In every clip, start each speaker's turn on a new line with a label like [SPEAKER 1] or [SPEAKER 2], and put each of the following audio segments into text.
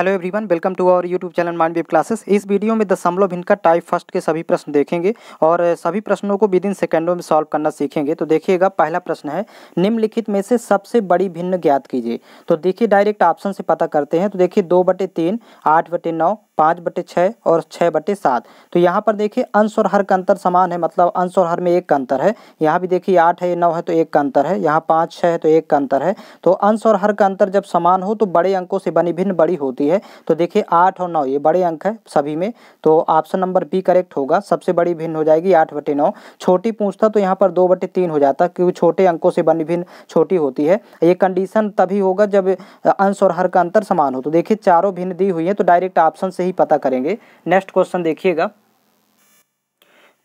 [SPEAKER 1] Hello everyone welcome to our YouTube channel mind web classes इस video में दशमलव भिन्न का टाइप फ़र्स्ट के सभी प्रश्न देखेंगे और सभी प्रश्नों को विद इन सेकेंडों में सॉल्व करना सीखेंगे। तो देखिएगा, पहला प्रश्न है, निम्नलिखित में से सबसे बड़ी भिन्न ज्ञात कीजिए। तो देखिए डायरेक्ट ऑप्शन से पता करते हैं। तो देखिए, दो बटे तीन, आठ बटे नौ पाँच बटे छः और छः बटे सात। तो यहाँ पर देखिए, अंश और हर का अंतर समान है मतलब अंश और हर में एक का अंतर है। यहाँ भी देखिए, आठ है नौ है तो एक का अंतर है। यहाँ पाँच, छः है तो एक का अंतर है। तो अंश और हर का अंतर जब समान हो तो बड़े अंकों से बनी भिन्न बड़ी होती है। तो देखिए, आठ और नौ, ये बड़े अंक है सभी में। तो ऑप्शन नंबर बी करेक्ट होगा, सबसे बड़ी भिन्न हो जाएगी आठ बटे नौ। छोटी पूछता तो यहाँ पर दो बटे तीन हो जाता, क्योंकि छोटे अंकों से बनी भिन्न छोटी होती है। ये कंडीशन तभी होगा जब अंश और हर का अंतर समान हो। तो देखिए, चारों भिन्न दी हुई है तो डायरेक्ट ऑप्शन से ही पता करेंगे। नेक्स्ट क्वेश्चन देखिएगा।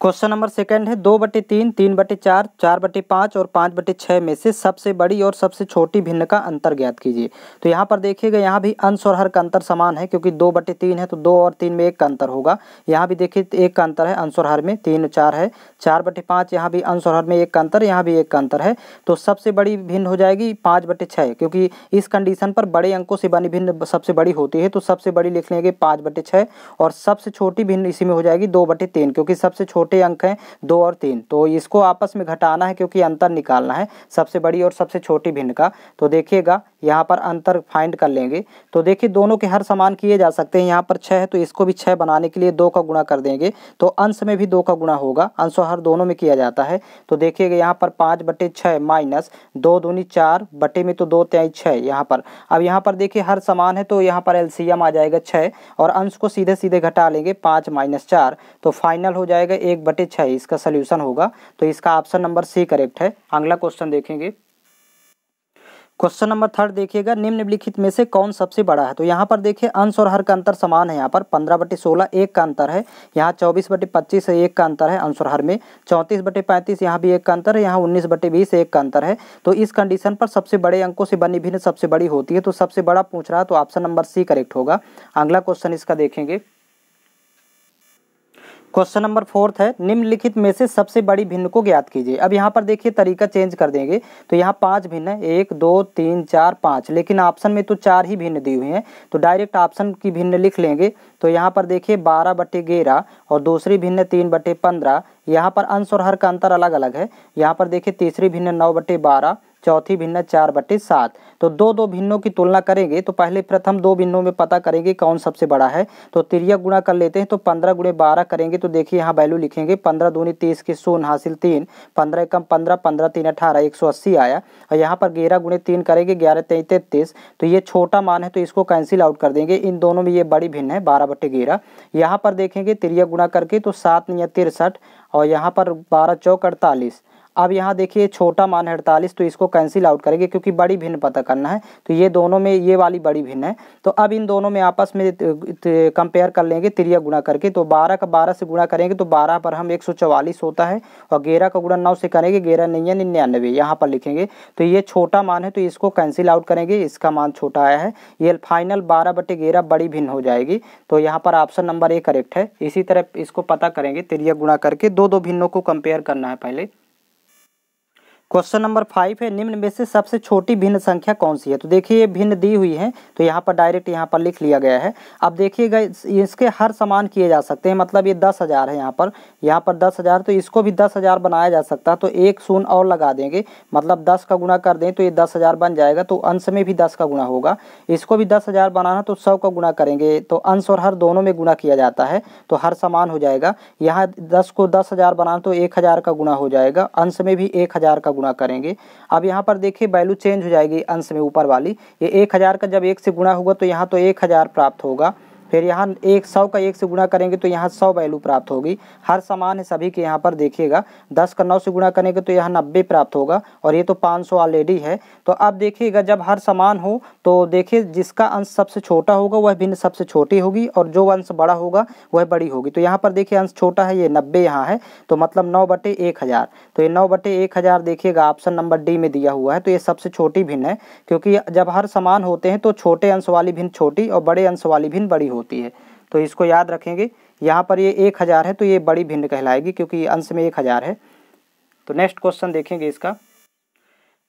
[SPEAKER 1] क्वेश्चन नंबर सेकंड है, दो बटे तीन तीन बटे चार चार बटे पाँच और पाँच बटे छः में से सबसे बड़ी और सबसे छोटी भिन्न का अंतर ज्ञात कीजिए। तो यहाँ पर देखिएगा, यहाँ भी अंश और हर का अंतर समान है, क्योंकि दो बटे तीन है तो दो और तीन में एक का अंतर होगा। यहाँ भी देखिए, एक का अंतर है, अंश और हर में तीन चार है। चार बटे पाँच, यहाँ भी अंश और हर में एक का अंतर, यहाँ भी एक का अंतर है। तो सबसे बड़ी भिन्न हो जाएगी पाँच बटे छः क्योंकि इस कंडीशन पर बड़े अंकों से बनी भिन्न सबसे बड़ी होती है तो सबसे बड़ी लिख लेंगे पाँच बटे छः और सबसे छोटी भिन्न इसी में हो जाएगी दो बटे तीन, क्योंकि सबसे छोटे छोटे अंक हैं, दो और तीन। तो इसको आपस में घटाना है क्योंकि अंतर निकालना है, सबसे बड़ी और सबसे छोटी भिन्न का। तो देखिएगा यहाँ पर अंतर फाइंड कर लेंगे। तो देखिए, दोनों के हर समान किए जा सकते हैं। यहाँ पर छः है तो इसको भी छः बनाने के लिए दो का गुणा कर देंगे। तो अंश में भी दो का गुणा होगा। अंश हर दोनों में किया जाता है। तो देखिएगा, यहाँ पर पाँच बटे छः माइनस दो दूनी चार बटे में तो दो त्याई छः यहाँ पर। अब यहाँ पर देखिए, हर समान है तो यहाँ पर एलसीएम आ जाएगा छः और अंश को सीधे सीधे घटा लेंगे पाँच माइनस चार। तो फाइनल हो जाएगा एक बटे छः इसका सोल्यूशन होगा। तो इसका ऑप्शन नंबर सी करेक्ट है। अगला क्वेश्चन देखेंगे। क्वेश्चन नंबर थर्ड देखिएगा, निम्नलिखित में से कौन सबसे बड़ा है? तो यहाँ पर देखिए, अंश और हर का अंतर समान है यहाँ पर। पंद्रह बटे सोलह, एक का अंतर है। यहाँ चौबीस बटे पच्चीस, एक का अंतर है अंश और हर में। चौंतीस बटे पैंतीस, यहाँ भी एक का अंतर है। यहाँ उन्नीस बटे बीस, एक का अंतर है। तो इस कंडीशन पर सबसे बड़े अंकों से बनी भिन्न सबसे बड़ी होती है। तो सबसे बड़ा पूछ रहा है तो ऑप्शन नंबर सी करेक्ट होगा। अगला क्वेश्चन इसका देखेंगे। क्वेश्चन नंबर फोर्थ है, निम्नलिखित में से सबसे बड़ी भिन्न को ज्ञात कीजिए। अब यहाँ पर देखिए, तरीका चेंज कर देंगे। तो यहाँ पाँच भिन्न है। एक, दो, तीन, चार, पाँच। लेकिन ऑप्शन में तो चार ही भिन्न दी हुई हैं। तो डायरेक्ट ऑप्शन की भिन्न लिख लेंगे। तो यहाँ पर देखिए, बारह बटे ग्यारह और दूसरी भिन्न तीन बटे पंद्रह। यहाँ पर अंश और हर का अंतर अलग अलग है। यहाँ पर देखिए तीसरी भिन्न नौ बटे बारह, चौथी भिन्न चार बटे सात। तो दो दो भिन्नों की तुलना करेंगे तो पहले प्रथम दो भिन्नों में पता करेंगे कौन सबसे बड़ा है। तो तिरिया गुणा कर लेते हैं तो पंद्रह गुणे बारह करेंगे तो देखिए यहाँ वैल्यू लिखेंगे। पंद्रह दूनी तीस की शून्य हासिल तीन, पंद्रह कम पंद्रह पंद्रह तीन अठारह, एक सौ अस्सी आया। और यहाँ पर ग्यारह गुणे तीन करेंगे, ग्यारह तेईस तैंतीस। तो ये छोटा मान है तो इसको कैंसिल आउट कर देंगे। इन दोनों में ये बड़ी भिन्न है, बारह बटे ग्यारह। यहाँ पर देखेंगे तिरिया गुणा करके तो सात या तिरसठ और यहाँ पर बारह चौक अड़तालीस। अब यहाँ देखिए, छोटा मान है अड़तालीस तो इसको कैंसिल आउट करेंगे क्योंकि बड़ी भिन्न पता करना है। तो ये दोनों में, ये वाली बड़ी भिन्न है। तो अब इन दोनों में आपस में कंपेयर कर लेंगे, त्रिया गुणा करके। तो बारह का बारह से गुणा करेंगे तो बारह पर हम एक होता है और ग्यारह का गुणा नौ से करेंगे, ग्यारह है, निन्यानवे, यहाँ पर लिखेंगे। तो ये छोटा मान है तो इसको कैंसिल आउट करेंगे, इसका मान छोटा आया है। ये फाइनल बारह बटे ग्यारह बड़ी भिन्न हो जाएगी। तो यहाँ पर ऑप्शन नंबर ए करेक्ट है। इसी तरह इसको पता करेंगे, त्रिया गुणा करके। दो दो भिन्नों को कंपेयर करना है पहले। क्वेश्चन नंबर फाइव है, निम्न में से सबसे छोटी भिन्न संख्या कौन सी है? तो देखिए, ये भिन्न दी हुई है तो यहाँ पर डायरेक्ट यहाँ पर लिख लिया गया है। अब देखिएगा इसके हर समान किए जा सकते हैं मतलब ये दस हज़ार है यहाँ पर। यहाँ पर दस हज़ार तो इसको भी दस हज़ार बनाया जा सकता है तो एक शून्य और लगा देंगे। मतलब दस का गुणा कर दें तो ये दस हज़ार बन जाएगा तो अंश में भी दस का गुणा होगा। इसको भी दस हज़ार बनाना तो सौ का गुणा करेंगे तो अंश और हर दोनों में गुणा किया जाता है तो हर समान हो जाएगा। यहाँ दस को दस हज़ार बनाना तो एक हज़ार का गुणा हो जाएगा। अंश में भी एक हज़ार का गुणा करेंगे। अब यहाँ पर देखिए वैल्यू चेंज हो जाएगी अंश में ऊपर वाली। ये एक हज़ार का जब एक से गुणा होगा तो यहाँ तो एक हज़ार प्राप्त होगा। फिर यहाँ एक सौ का एक से गुणा करेंगे तो यहाँ सौ वैल्यू प्राप्त होगी। हर समान है सभी के यहाँ पर देखिएगा। दस का नौ से गुणा करेंगे तो यहाँ नब्बे प्राप्त होगा और ये तो पाँच सौ ऑलरेडी है। तो अब देखिएगा, जब हर समान हो तो देखिए जिसका अंश सबसे छोटा होगा, वह भिन्न सबसे छोटी होगी और जो अंश बड़ा होगा, वह बड़ी होगी। तो यहाँ पर देखिए अंश छोटा है, ये नब्बे यहाँ है। तो मतलब नौ बटे एक हज़ार। तो ये नौ बटे एक हज़ार देखिएगा ऑप्शन नंबर डी में दिया हुआ है। तो ये सबसे छोटी भिन्न है, क्योंकि जब हर समान होते हैं तो छोटे अंश वाली भिन्न छोटी और बड़े अंश वाली भिन्न बड़ी होती है। तो इसको याद रखेंगे। यहाँ पर ये एक हज़ार है तो ये बड़ी भिन्न कहलाएगी क्योंकि अंश में एक हज़ार है। तो नेक्स्ट क्वेश्चन देखेंगे इसका।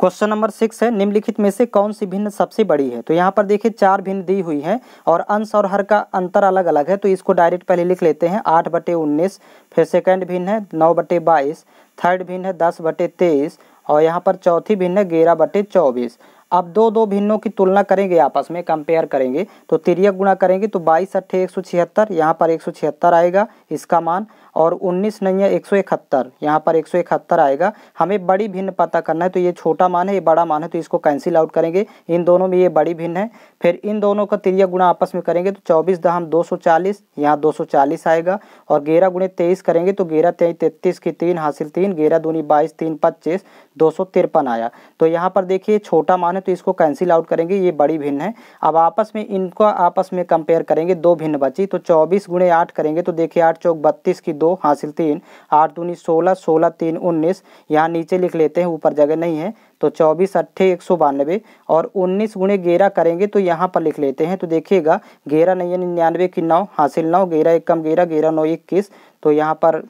[SPEAKER 1] क्वेश्चन नंबर सिक्स है, निम्नलिखित में से कौन सी भिन्न सबसे बड़ी है? तो यहाँ पर देखिए, चार भिन्न दी हुई है और अंश और हर का अंतर अलग अलग है। तो इसको डायरेक्ट पहले लिख लेते हैं। आठ बटे उन्नीस, फिर सेकंड भिन्न है, नौ बटे बाईस थर्ड भिन्न है, दस बटे तेईस और यहाँ पर चौथी भिन्न है, ग्यारह बटे चौबीस। अब दो दो भिन्नों की तुलना करेंगे आपस में कंपेयर करेंगे तो तिरक गुणा करेंगे तो बाईस अट्ठे एक सौ छिहत्तर, यहाँ पर एक सौ छिहत्तर आएगा, इसका मान और उन्नीस नहीं है, एक सौ इकहत्तर। यहाँ पर एक सौ इकहत्तर आएगा। हमें बड़ी भिन्न पता करना है तो ये छोटा मान है, ये बड़ा मान है तो इसको कैंसिल आउट करेंगे। इन दोनों में ये बड़ी भिन्न है। फिर इन दोनों का तिरिया गुणा आपस में करेंगे तो चौबीस दहम दो सौ चालीस, यहाँ दो सौ चालीस आएगा। और ग्यारह गुणे तेईस करेंगे तो ग्यारह तेईस तैतीस की तीन, हासिल तीन ग्यारह दूनी बाईस, तीन पच्चीस, दो सौ तिरपन आया। तो यहाँ पर देखिए छोटा मान है तो इसको कैंसिल आउट करेंगे, ये बड़ी भिन्न है। अब आपस में, इनको आपस में कंपेयर करेंगे, दो भिन्न बची तो चौबीस गुणे आठ करेंगे तो देखिए आठ चौक बत्तीस की दो हासिल तीन, आठ दूनी सोलह सोलह तीन उन्नीस। यहाँ नीचे लिख लेते हैं, ऊपर जगह नहीं है। तो चौबीस, अट्ठे, एक सौ बानवे और उन्नीस गुणे गेरा करेंगे तो यहाँ पर लिख लेते हैं। तो देखिएगा गेरा नहीं है, निन्यानवे की नौ, हासिल नौ गेरा एक कम गेरा गेरा नौ इक्कीस। तो यहाँ पर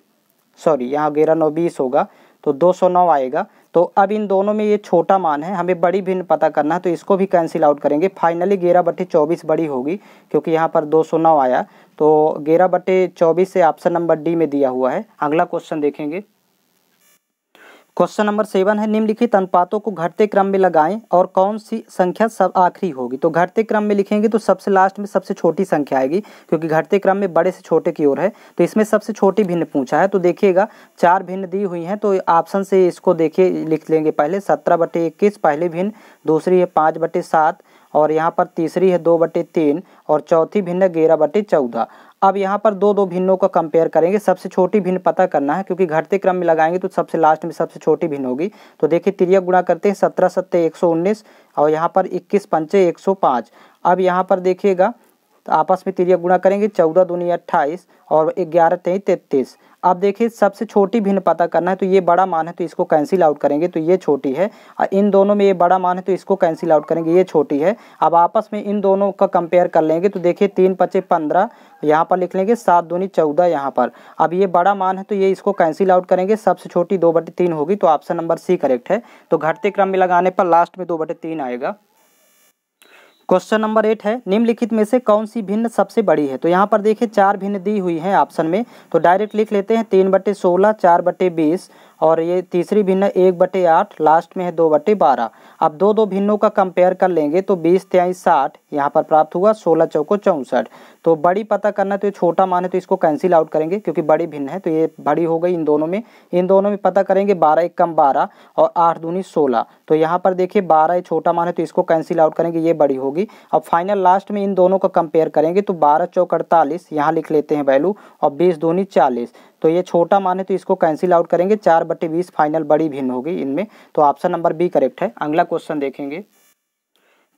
[SPEAKER 1] सॉरी यहाँ गेरा नौ बीस होगा। तो दो सौ नौ आएगा। तो अब इन दोनों में ये छोटा मान है, हमें बड़ी भिन्न पता करना है तो इसको भी कैंसिल आउट करेंगे। फाइनली ग्यारह बटे चौबीस बड़ी होगी, क्योंकि यहाँ पर दो सौ नौ आया। तो ग्यारह बटे चौबीस से ऑप्शन नंबर डी में दिया हुआ है। अगला क्वेश्चन देखेंगे। क्वेश्चन नंबर सेवन है, निम्नलिखित अनुपातों को घटते क्रम में लगाएँ और कौन सी संख्या सब आखिरी होगी? तो घटते क्रम में लिखेंगे तो सबसे लास्ट में सबसे छोटी संख्या आएगी, क्योंकि घटते क्रम में बड़े से छोटे की ओर है। तो इसमें सबसे छोटी भिन्न पूछा है तो देखिएगा, चार भिन्न दी हुई हैं तो ऑप्शन से इसको देखिए, लिख लेंगे पहले सत्रह बटे इक्कीस, पहले भिन्न, दूसरी है पाँच बटे सात और यहाँ पर तीसरी है दो बटे तीन और चौथी भिन्न है ग्यारह बटे चौदह। अब यहाँ पर दो दो भिन्नों का कंपेयर करेंगे। सबसे छोटी भिन्न पता करना है, क्योंकि घटते क्रम में लगाएँगे तो सबसे लास्ट में सबसे छोटी भिन्न होगी। तो देखिए तिरिया गुणा करते हैं, सत्रह, सत्ते, एक सौ उन्नीस और यहाँ पर इक्कीस, पंचे, एक सौ पाँच। अब यहाँ पर देखिएगा तो आपस में तिरिया गुणा करेंगे, चौदह दूनी अट्ठाईस और ग्यारह तेईस, तैतीस। अब देखिए, सबसे छोटी भिन्न पता करना है तो ये बड़ा मान है तो इसको कैंसिल आउट करेंगे तो ये छोटी है। और इन दोनों में ये बड़ा मान है तो इसको कैंसिल आउट करेंगे, ये छोटी है। अब आपस में इन दोनों का कंपेयर कर लेंगे तो देखिए, तीन पचे पंद्रह, यहाँ पर लिख लेंगे, सात दूनी चौदह यहाँ पर। अब ये बड़ा मान है तो ये इसको कैंसिल आउट करेंगे, सबसे छोटी दो बटे तीन होगी तो ऑप्शन नंबर सी करेक्ट है। तो घटते क्रम में लगाने पर लास्ट में दो बटे तीन आएगा। क्वेश्चन नंबर एट है, निम्नलिखित में से कौन सी भिन्न सबसे बड़ी है? तो यहाँ पर देखिए, चार भिन्न दी हुई है ऑप्शन में। तो डायरेक्ट लिख लेते हैं, तीन बटे सोलह, चार बटे बीस, और ये तीसरी भिन्न एक बटे आठ लास्ट में है दो बटे बारह। अब दो दो भिन्नों का कंपेयर कर लेंगे तो बीस, तेईस, साठ, यहाँ पर प्राप्त हुआ सोलह चौको चौंसठ। तो बड़ी पता करना तो ये छोटा मान है तो इसको कैंसिल आउट करेंगे, क्योंकि बड़ी भिन्न है तो ये बड़ी हो गई इन दोनों में। इन दोनों में पता करेंगे, बारह एक कम बारह, और आठ दूनी सोलह। तो यहाँ पर देखिए बारह छोटा मान है तो इसको कैंसिल आउट करेंगे, ये बड़ी होगी। अब फाइनल लास्ट में इन दोनों का कंपेयर करेंगे तो बारह चौक अड़तालीस, यहाँ लिख लेते हैं वैल्यू और बीस दूनी चालीस। तो ये छोटा मान है तो इसको कैंसिल आउट करेंगे, चार बटे बीस फाइनल बड़ी भिन्न होगी इनमें। तो ऑप्शन नंबर बी करेक्ट है। अगला क्वेश्चन देखेंगे।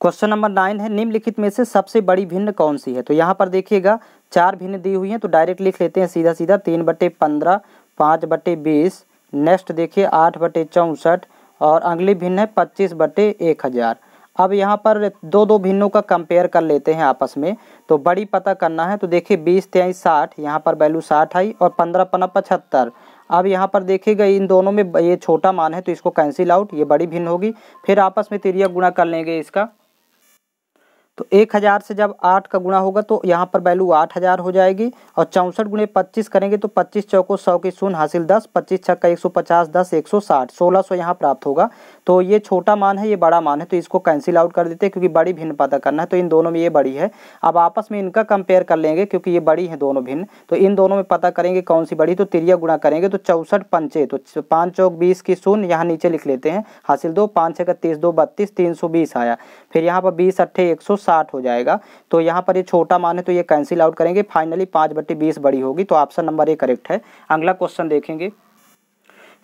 [SPEAKER 1] क्वेश्चन नंबर नाइन है, निम्नलिखित में से सबसे बड़ी भिन्न कौन सी है? तो यहाँ पर देखिएगा, चार भिन्न दी हुई है तो डायरेक्ट लिख लेते हैं सीधा सीधा तीन बटे पंद्रह, पाँच बटे बीस नेक्स्ट देखिए आठ बटे चौंसठ और अगली भिन्न है पच्चीस बटे एक हज़ार। अब यहाँ पर दो दो भिन्नों का कंपेयर कर लेते हैं आपस में। तो बड़ी पता करना है तो देखिए बीस, तेईस, साठ, यहाँ पर वैल्यू साठ आई और पंद्रह पन्ना पचहत्तर। अब यहाँ पर देखिएगा, इन दोनों में ये छोटा मान है तो इसको कैंसिल आउट ये बड़ी भिन्न होगी। फिर आपस में तिरिया गुणा कर लेंगे इसका। तो एक हज़ार से जब आठ का गुणा होगा तो यहाँ पर वैल्यू आठ हज़ार हो जाएगी और चौंसठ गुणे पच्चीस करेंगे तो पच्चीस चौको सौ की शून्य हासिल दस, पच्चीस छक्का एक सौ पचास, दस एक सौ साठ, सोलह सौ यहाँ प्राप्त होगा। तो ये छोटा मान है, ये बड़ा मान है तो इसको कैंसिल आउट कर देते हैं क्योंकि बड़ी भिन्न पता करना है तो इन दोनों में ये बड़ी है। अब आपस में इनका कंपेयर कर लेंगे क्योंकि ये बड़ी है दोनों भिन्न तो इन दोनों में पता करेंगे कौन सी बड़ी तो तिरिया गुणा करेंगे तो चौसठ पंचे तो पाँच चौक बीस की शून्य यहाँ नीचे लिख लेते हैं, हासिल दो, पाँच छः का तीस, दो बत्तीस, तीन सौ बीस आया। फिर यहाँ पर बीस अट्ठे एक सौ साठ हो जाएगा। तो यहाँ पर ये छोटा मान है तो ये कैंसिल आउट करेंगे। फाइनली पाँच बट्टी बीस बड़ी होगी तो ऑप्शन नंबर ए करेक्ट है। अगला क्वेश्चन देखेंगे।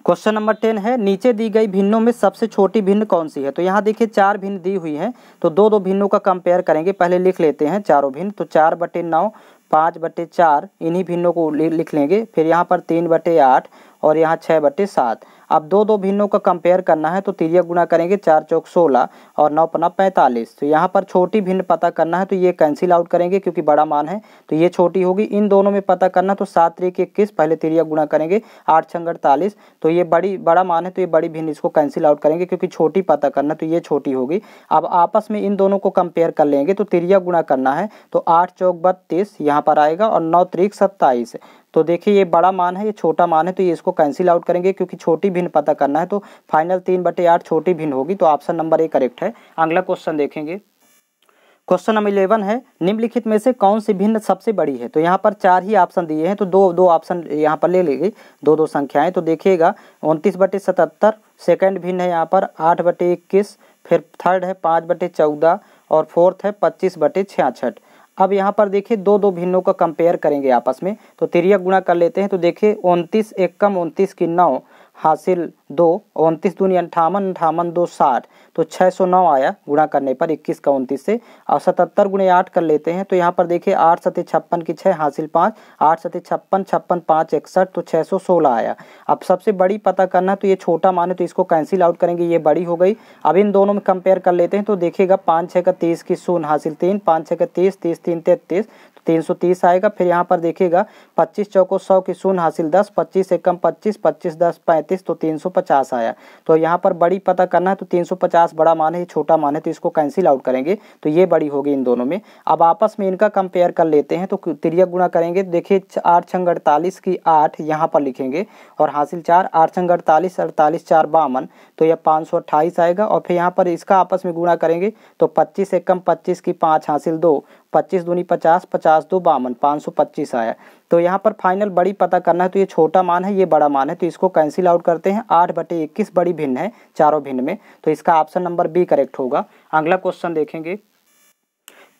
[SPEAKER 1] क्वेश्चन नंबर टेन है, नीचे दी गई भिन्नों में सबसे छोटी भिन्न कौन सी है? तो यहाँ देखिए, चार भिन्न दी हुई है तो दो दो भिन्नों का कंपेयर करेंगे। पहले लिख लेते हैं चारों भिन्न तो चार बटे नौ, पाँच बटे चार, इन्हीं भिन्नों को लिख लेंगे। फिर यहाँ पर तीन बटे आठ और यहाँ छः बटे सात। अब दो दो भिन्नों का कंपेयर करना है तो तिरिया गुणा करेंगे चार चौक सोलह और नौ पन्ना पैंतालीस। तो यहाँ पर छोटी भिन्न पता करना है तो ये कैंसिल आउट करेंगे क्योंकि बड़ा मान है। तो ये छोटी होगी। इन दोनों में पता करना तो सात तरीके इक्कीस, पहले तिरिया गुणा करेंगे आठ छंग अड़तालीस। तो ये बड़ी, बड़ा मान है तो ये बड़ी भिन्न इसको कैंसिल आउट करेंगे क्योंकि छोटी पता करना तो ये छोटी होगी। अब आपस में इन दोनों को कंपेयर कर लेंगे तो तिरिया गुणा करना है तो आठ चौक बत्तीस यहाँ पर आएगा और नौ तरीक सत्ताईस। तो देखिए, ये बड़ा मान है, ये छोटा मान है तो ये इसको कैंसिल आउट करेंगे क्योंकि छोटी भिन्न पता करना है। तो फाइनल तीन बटे आठ छोटी भिन्न होगी तो ऑप्शन नंबर ए करेक्ट है। अगला क्वेश्चन देखेंगे। क्वेश्चन नंबर इलेवन है, निम्नलिखित में से कौन सी भिन्न सबसे बड़ी है? तो यहाँ पर चार ही ऑप्शन दिए हैं तो दो दो ऑप्शन यहाँ पर ले लेंगे दो दो संख्याएँ। तो देखिएगा, उनतीस बटे सतहत्तर सेकेंड भिन्न है यहाँ पर, आठ बटे इक्कीस, फिर थर्ड है पाँच बटे चौदह, और फोर्थ है पच्चीस बटे छियासठ। अब यहाँ पर देखिए दो दो भिन्नों का कंपेयर करेंगे आपस में। तो तिरक गुणा कर लेते हैं तो देखिए उनतीस, एक कम उनतीस की नौ। हासिल दो उनतीस दूनी अंठावन अंठावन दो साठ। तो छः सौ नौ आया गुणा करने पर इक्कीस का उनतीस से और सतहत्तर गुणे आठ कर लेते हैं। तो यहाँ पर देखिए आठ सत्य छप्पन की छः हासिल पाँच, आठ सत्य छप्पन छप्पन पाँच इकसठ तो छः सौ सोलह आया। अब सबसे बड़ी पता करना तो ये छोटा माने तो इसको कैंसिल आउट करेंगे, ये बड़ी हो गई। अब इन दोनों में कंपेयर कर लेते हैं तो देखिएगा पाँच छः का तीस की शून्य हासिल तीन, पाँच छः का तीस तीस, तीन, तैतीस तीन सौ तीस आएगा, फिर यहाँ पर देखिएगा, पच्चीस चौको सौ की शून्य हासिल दस, पच्चीस एकम पच्चीस पच्चीस दस पैंतीस तो तीन सौ पचास आया। तो यहाँ पर बड़ी पता करना है तो तीन सौ पचास बड़ा मान है छोटा मान है तो इसको कैंसिल आउट करेंगे तो ये बड़ी होगी इन दोनों में। अब आपस में इनका कंपेयर कर लेते हैं तो तिरिया गुणा करेंगे देखिए आठ छंग अड़तालीस की आठ यहाँ पर लिखेंगे, और हासिल चार, आठ छंग अड़तालीस अड़तालीस चार बावन तो यह पाँच सौ अट्ठाईस आएगा, और फिर यहाँ पर इसका आपस में गुणा करेंगे तो पच्चीस एकम पच्चीस की पाँच हासिल दो पच्चीस दूनी पचास पचास दो बावन, पाँच सौ पच्चीस आया। तो यहाँ पर फाइनल बड़ी पता करना है तो ये छोटा मान है, ये बड़ा मान है तो इसको कैंसिल आउट करते हैं। आठ बटे इक्कीस बड़ी भिन्न है, चारों भिन्न में। तो इसका ऑप्शन नंबर बी करेक्ट होगा। अगला क्वेश्चन देखेंगे।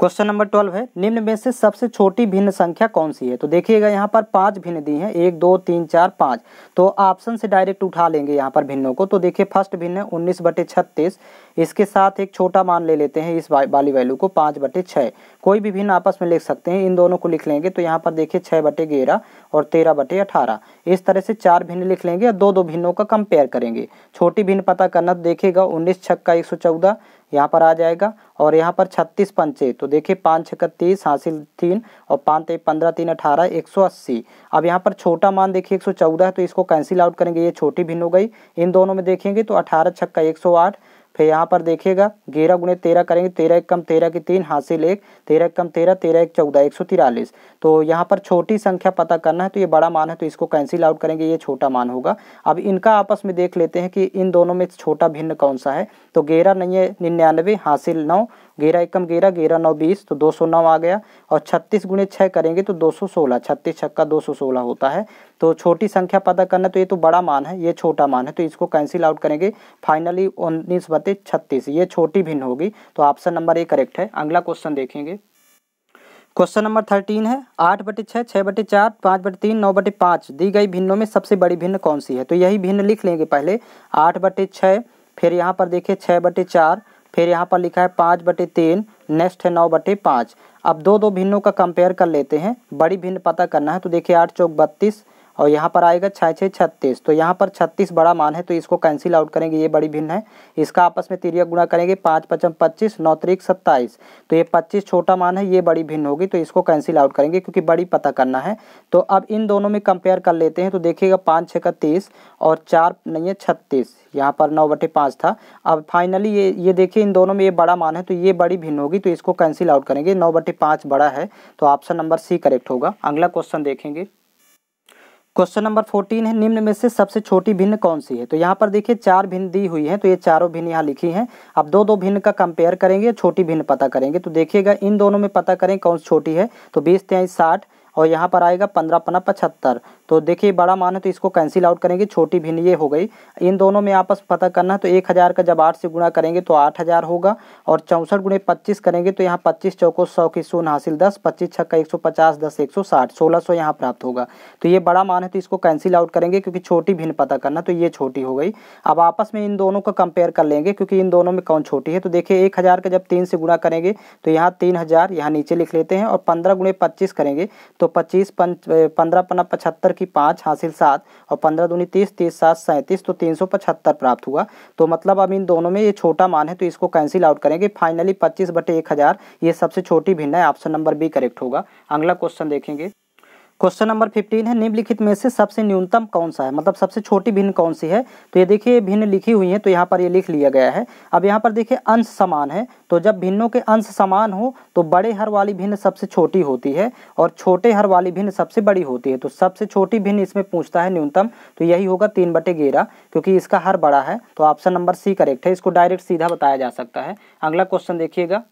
[SPEAKER 1] क्वेश्चन नंबर ट्वेल्व है, निम्न में से सबसे छोटी भिन्न संख्या कौन सी है? तो देखिएगा, यहाँ पर पाँच भिन्न दी हैं, एक, दो, तीन, चार, पाँच। तो ऑप्शन से डायरेक्ट उठा लेंगे यहाँ पर भिन्नों को। तो देखिए फ़र्स्ट भिन्न है, उन्नीस बटे छत्तीस। इसके साथ एक छोटा मान ले लेते हैं इस वाली वैल्यू को, पाँच बटे छः कोई भी भिन्न आपस में लिख सकते हैं, इन दोनों को लिख लेंगे तो यहाँ पर देखिए छः बटे ग्यारह और तेरह बटे अठारह। इस तरह से चार भिन्न लिख लेंगे और दो दो भिन्नों का कंपेयर करेंगे। छोटी भिन्न पता करना तो देखिएगा, उन्नीस छक्का एक सौ चौदह यहाँ पर आ जाएगा। और यहाँ पर छत्तीस पंचे तो देखिए पाँच छक्का तीस, हासिल तीन और पाँच पंद्रह, तीन, अठारह, एक सौ अस्सी। अब यहाँ पर छोटा मान देखिए एक सौ चौदह तो इसको कैंसिल आउट करेंगे, ये छोटी भिन्न हो गई। इन दोनों में देखेंगे तो अठारह, छक्का, एक सौ आठ फिर यहाँ पर देखिएगा, ग्यारह गुणे तेरह करेंगे, तेरह एक कम तेरह की तीन हासिल एक तेरह एक कम तेरह तेरह एक चौदह, एक सौ तिरालीस। तो यहाँ पर छोटी संख्या पता करना है तो ये बड़ा मान है तो इसको कैंसिल आउट करेंगे, ये छोटा मान होगा। अब इनका आपस में देख लेते हैं कि इन दोनों में छोटा भिन्न कौन सा है। तो ग्यारह नहीं है, निन्यानवे हासिल नौ ग्यारह एकम ग्यारह ग्यारह नौ बीस तो दो सौ नौ आ गया। और छत्तीस गुणे छः करेंगे तो दो सौ सोलह, छत्तीस छक्का दो सौ सोलह होता है। तो छोटी संख्या पता करना तो ये तो बड़ा मान है, ये छोटा मान है तो इसको कैंसिल आउट करेंगे। फाइनली उन्नीस बते छत्तीस, ये छोटी भिन्न होगी तो ऑप्शन नंबर ए करेक्ट है। अगला क्वेश्चन देखेंगे। क्वेश्चन नंबर थर्टीन है, आठ बटे छः छः बटे चार, पाँच बटे तीन, नौ बटे पाँच। दी गई भिन्नों में सबसे बड़ी भिन्न कौन सी है? तो यही भिन्न लिख लेंगे पहले। आठ बटे छः फिर यहाँ पर देखिए छः बटे चार फिर यहाँ पर लिखा है पाँच बटे तीन नेक्स्ट है नौ बटे पाँच। अब दो दो भिन्नों का कंपेयर कर लेते हैं। बड़ी भिन्न पता करना है तो देखिए आठ चौक बत्तीस और यहाँ पर आएगा छः छः छत्तीस। तो यहाँ पर छत्तीस बड़ा मान है तो इसको कैंसिल आउट करेंगे, ये बड़ी भिन्न है। इसका आपस में तिरिया गुणा करेंगे, पाँच, पचम, पच्चीस, नौ, तरीक, सत्ताईस। तो ये पच्चीस छोटा मान है, ये बड़ी भिन्न होगी तो इसको कैंसिल आउट करेंगे, क्योंकि बड़ी पता करना है। तो अब इन दोनों में कंपेयर कर लेते हैं तो देखिएगा पाँच छः का तीस और चार नहीं है, छत्तीस। यहाँ पर नौ बटे पाँच था। अब फाइनली ये ये देखिए, इन दोनों में ये बड़ा मान है तो ये बड़ी भिन्न होगी तो इसको कैंसिल आउट करेंगे। नौ बटे पाँच बड़ा है तो ऑप्शन नंबर सी करेक्ट होगा। अगला क्वेश्चन देखेंगे। क्वेश्चन नंबर फोर्टीन है, निम्न में से सबसे छोटी भिन्न कौन सी है? तो यहाँ पर देखिए, चार भिन्न दी हुई है तो ये चारों भिन्न यहाँ लिखी हैं। अब दो दो भिन्न का कंपेयर करेंगे, छोटी भिन्न पता करेंगे। तो देखिएगा, इन दोनों में पता करें कौन सी छोटी है। तो बीस, तेईस, साठ और यहाँ पर आएगा पंद्रह पन्ना पचहत्तर। तो देखिए, बड़ा मान है तो इसको कैंसिल आउट करेंगे, छोटी भिन्न ये हो गई। इन दोनों में आपस पता करना है तो एक हज़ार का जब आठ से गुणा करेंगे तो आठ हज़ार होगा। और चौंसठ गुणे पच्चीस करेंगे तो यहाँ पच्चीस चौको सौ की शून्य हासिल दस, पच्चीस छक्का एक सौ पचास दस, एक सौ साठ, सोलह सौ यहाँ प्राप्त होगा। तो ये बड़ा मान है तो इसको कैंसिल आउट करेंगे, क्योंकि छोटी भिन्न पता करना तो ये छोटी हो गई। अब आपस में इन दोनों को कंपेयर कर लेंगे, क्योंकि इन दोनों में कौन छोटी है? तो देखिए, एक हज़ार का जब तीन से गुणा करेंगे तो यहाँ तीन हज़ार, यहाँ नीचे लिख लेते हैं, और पंद्रह गुणे पच्चीस करेंगे तो पच्चीस पंद्रह पन्ना पचहत्तर की पाँच हासिल सात और पंद्रह दूनी तीस तीस सात सैंतीस तो तीन सौ पचहत्तर प्राप्त हुआ। तो मतलब अब इन दोनों में ये छोटा मान है तो इसको कैंसिल आउट करेंगे। फाइनली पच्चीस बटे एक हज़ार, ये सबसे छोटी भिन्न है ऑप्शन नंबर बी करेक्ट होगा। अगला क्वेश्चन देखेंगे। क्वेश्चन नंबर फिफ्टीन है, निम्नलिखित में से सबसे न्यूनतम कौन सा है? मतलब सबसे छोटी भिन्न कौन सी है? तो ये देखिए, भिन्न लिखी हुई है तो यहाँ पर ये लिख लिया गया है। अब यहाँ पर देखिए, अंश समान है। तो जब भिन्नों के अंश समान हो तो बड़े हर वाली भिन्न सबसे छोटी होती है और छोटे हर वाली भिन्न सबसे बड़ी होती है। तो सबसे छोटी भिन्न इसमें पूछता है न्यूनतम तो यही होगा तीन बटे ग्यारह, क्योंकि इसका हर बड़ा है तो ऑप्शन नंबर सी करेक्ट है। इसको डायरेक्ट सीधा बताया जा सकता है। अगला क्वेश्चन देखिएगा।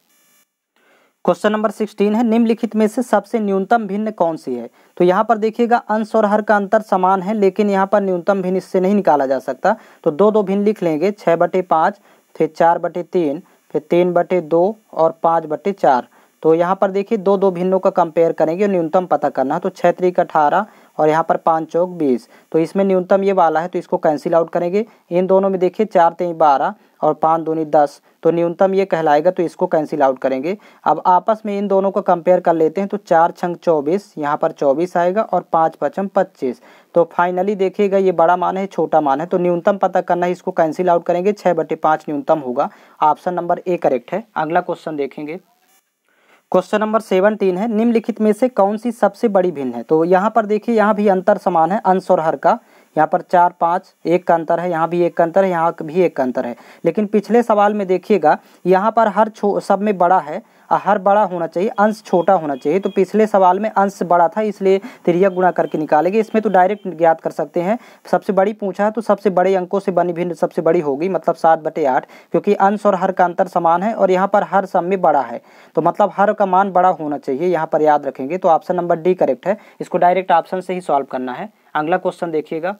[SPEAKER 1] क्वेश्चन नंबर सिक्सटीन है, निम्नलिखित में से सबसे न्यूनतम भिन्न कौन सी है? तो यहाँ पर देखिएगा, अंश और हर का अंतर समान है, लेकिन यहाँ पर न्यूनतम भिन्न इससे नहीं निकाला जा सकता। तो दो दो भिन्न लिख लेंगे छः बटे पाँच, फिर चार बटे तीन, फिर तीन बटे दो और पाँच बटे चार। तो यहाँ पर देखिए, दो दो भिन्नों का कंपेयर करेंगे और न्यूनतम पता करना है। तो छः तरीक अठारह और यहाँ पर पाँच चौक बीस। तो इसमें न्यूनतम ये वाला है तो इसको कैंसिल आउट करेंगे। इन दोनों में देखिए, चार तीन बारह और पाँच दूनी दस। तो न्यूनतम ये कहलाएगा तो इसको कैंसिल आउट करेंगे। अब आपस में इन दोनों को कंपेयर कर लेते हैं तो चार छंग चौबीस, यहाँ पर चौबीस आएगा और पाँच पचम पच्चीस। तो फाइनली देखिएगा, ये बड़ा मान है, छोटा मान है तो न्यूनतम पता करना है, इसको कैंसिल आउट करेंगे छः बटे पाँच न्यूनतम होगा। ऑप्शन नंबर ए करेक्ट है। अगला क्वेश्चन देखेंगे। क्वेश्चन नंबर सेवनटीन है, निम्नलिखित में से कौन सी सबसे बड़ी भिन्न है? तो यहाँ पर देखिए, यहाँ भी अंतर समान है, अंश और हर का। यहाँ पर चार, पाँच, एक का अंतर है, यहाँ भी एक का अंतर है, यहाँ भी एक का अंतर है। लेकिन पिछले सवाल में देखिएगा, यहाँ पर हर छो, सब में बड़ा है हर बड़ा होना चाहिए, अंश छोटा होना चाहिए। तो पिछले सवाल में अंश बड़ा था, इसलिए त्रिया गुणा करके निकालेंगे। इसमें तो डायरेक्ट ज्ञात कर सकते हैं, सबसे बड़ी पूछा है तो सबसे बड़े अंकों से बनी भिन्न, सबसे बड़ी होगी मतलब सात बटे आठ, क्योंकि अंश और हर का अंतर समान है और यहाँ पर हर सब में बड़ा है। तो मतलब हर का मान बड़ा होना चाहिए, यहाँ पर याद रखेंगे। तो ऑप्शन नंबर डी करेक्ट है, इसको डायरेक्ट ऑप्शन से ही सॉल्व करना है। अगला क्वेश्चन देखिएगा।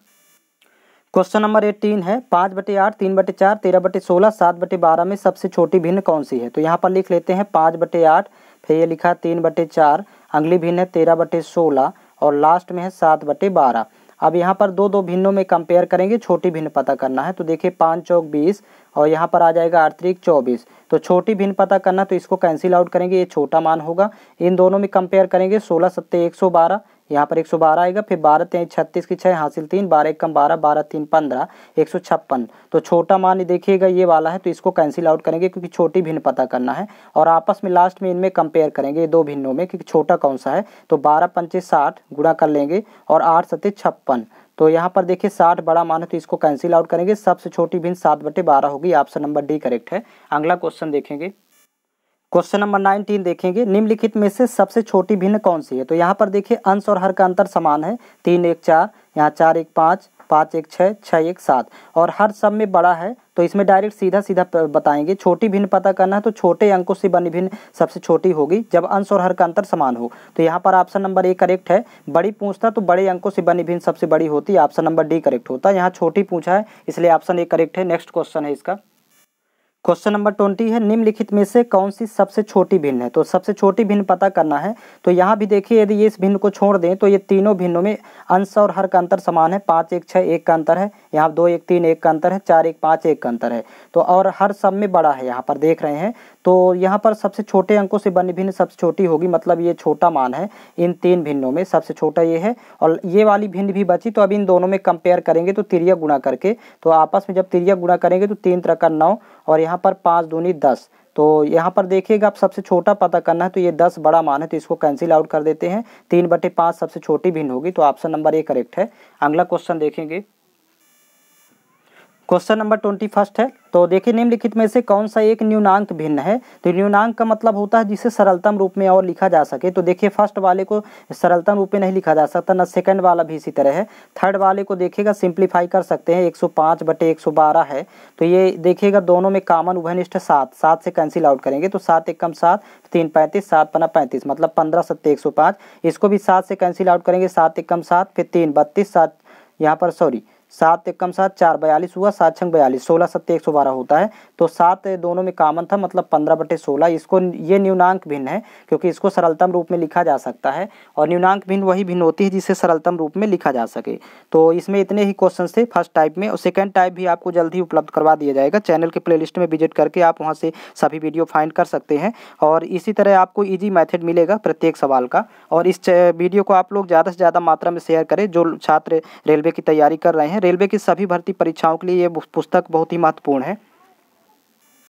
[SPEAKER 1] क्वेश्चन नंबर एटीन है, पाँच बटे आठ, तीन बटे चार, तेरह बटे सोलह, सात बटे बारह में सबसे छोटी भिन्न कौन सी है? तो यहाँ पर लिख लेते हैं, पाँच बटे आठ, फिर ये लिखा तीन बटे चार, अगली भिन्न है तेरह बटे सोलह, और लास्ट में है सात बटे बारह। अब यहाँ पर दो दो भिन्नों में कंपेयर करेंगे, छोटी भिन्न पता करना है। तो देखिए, पाँच चौक बीस और यहाँ पर आ जाएगा अड़तरीक चौबीस। तो छोटी भिन्न पता करना तो इसको कैंसिल आउट करेंगे, ये छोटा मान होगा। इन दोनों में कंपेयर करेंगे, सोलह, सत्ते, एक सौ बारह। यहाँ पर 112 आएगा, फिर बारह, तेईस, छत्तीस की छः हासिल तीन, बारह, एक कम बारह बारह, तीन, पंद्रह, एक सौ छप्पन। तो छोटा मान देखिएगा, ये वाला है तो इसको कैंसिल आउट करेंगे, क्योंकि छोटी भिन्न पता करना है। और आपस में लास्ट में इनमें कंपेयर करेंगे, ये दो भिन्नों में, क्योंकि छोटा कौन सा है? तो बारह पंचे साठ गुणा कर लेंगे, और आठ, सत्ते, छप्पन। तो यहाँ पर देखिए, साठ बड़ा मान है तो इसको कैंसिल आउट करेंगे। सबसे छोटी भिन्न सात बटे बारह होगी। ऑप्शन नंबर डी करेक्ट है। अगला क्वेश्चन देखेंगे। क्वेश्चन नंबर नाइनटीन देखेंगे। निम्नलिखित में से सबसे छोटी भिन्न कौन सी है? तो यहाँ पर देखिए, अंश और हर का अंतर समान है। तीन एक चार, यहाँ चार एक पाँच पाँच एक छः छः एक सात। और हर सब में बड़ा है तो इसमें डायरेक्ट सीधा सीधा बताएँगे। छोटी भिन्न पता करना है तो छोटे अंकों से बनी भिन्न सबसे छोटी होगी, जब अंश और हर का अंतर समान हो। तो यहाँ पर ऑप्शन नंबर ए करेक्ट है, बड़ी पूछता तो बड़े अंकों से बनी भिन्न सबसे बड़ी होती है ऑप्शन नंबर डी करेक्ट होता। है यहाँ छोटी पूछा है, इसलिए ऑप्शन ए करेक्ट है। नेक्स्ट क्वेश्चन है इसका। क्वेश्चन नंबर ट्वेंटी है, निम्नलिखित में से कौन सी सबसे छोटी भिन्न है? तो सबसे छोटी भिन्न पता करना है। तो यहाँ भी देखिए, यदि ये इस भिन्न को छोड़ दें तो ये तीनों भिन्नों में अंश और हर का अंतर समान है। पाँच एक छः एक का अंतर है। यहाँ दो एक तीन एक का अंतर है। चार एक पाँच एक का अंतर है। तो और हर सब में बड़ा है, यहाँ पर देख रहे हैं। तो यहाँ पर सबसे छोटे अंकों से बनी भिन्न सबसे छोटी होगी मतलब ये छोटा मान है इन तीन भिन्नों में। सबसे छोटा ये है और ये वाली भिन्न भी बची तो अब इन दोनों में कंपेयर करेंगे तो तिरिया गुणा करके तो आपस में जब तिरिया गुणा करेंगे तो तीन तरह का नौ और यहाँ पर पाँच दूनी दस। तो यहाँ पर देखिएगा आप सबसे छोटा पता करना है तो ये दस बड़ा मान है तो इसको कैंसिल आउट कर देते हैं। तीन बटे पाँच सबसे छोटी भिन्न होगी तो ऑप्शन नंबर ए करेक्ट है। अगला क्वेश्चन देखेंगे। क्वेश्चन नंबर ट्वेंटी फ़र्स्ट है। तो देखिए, निम्नलिखित में से कौन सा एक न्यूनांक भिन्न है? तो न्यूनांक का मतलब होता है जिसे सरलतम रूप में और लिखा जा सके। तो देखिए फ़र्स्ट वाले को सरलतम रूप में नहीं लिखा जा सकता, ना सेकंड वाला भी इसी तरह है। थर्ड वाले को देखिएगा सिंप्लीफाई कर सकते हैं। 105 बटे एक है। तो ये देखिएगा, दोनों में कॉमन उभनिष्ठ सात। सात से कैंसिल आउट करेंगे। तो सात एक कम सात, तीन पैंतीस, सात पना पैंतीस मतलब पंद्रह सत्ते एक इसको भी सात से कैंसिल आउट करेंगे। सात एक कम सात, फिर तीन बत्तीस, सात यहाँ पर सॉरी सात एक कम सात, चार बयालीस हुआ, सात छंग बयालीस, सोलह सत्तर एक सौ बारह होता है। तो सात दोनों में कामन था मतलब पंद्रह बटे सोलह। इसको ये न्यूनांक भिन्न है, क्योंकि इसको सरलतम रूप में लिखा जा सकता है, और न्यूनांक भिन्न वही भिन्न होती है जिसे सरलतम रूप में लिखा जा सके। तो इसमें इतने ही क्वेश्चन थे फ़र्स्ट टाइप में, और सेकेंड टाइप भी आपको जल्द ही उपलब्ध करवा दिया जाएगा। चैनल के प्ले में विज़िट करके आप वहाँ से सभी वीडियो फाइंड कर सकते हैं, और इसी तरह आपको ईजी मैथड मिलेगा प्रत्येक सवाल का। और इस वीडियो को आप लोग ज़्यादा से ज़्यादा मात्रा में शेयर करें, जो छात्र रेलवे की तैयारी कर रहे हैं। रेलवे की सभी भर्ती परीक्षाओं के लिए ये पुस्तक बहुत ही महत्वपूर्ण है।